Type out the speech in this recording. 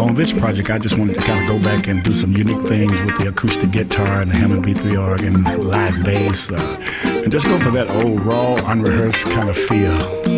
On this project, I just wanted to kind of go back and do some unique things with the acoustic guitar and the Hammond B3 organ, live bass, uh, and just go for that old, raw, unrehearsed kind of feel.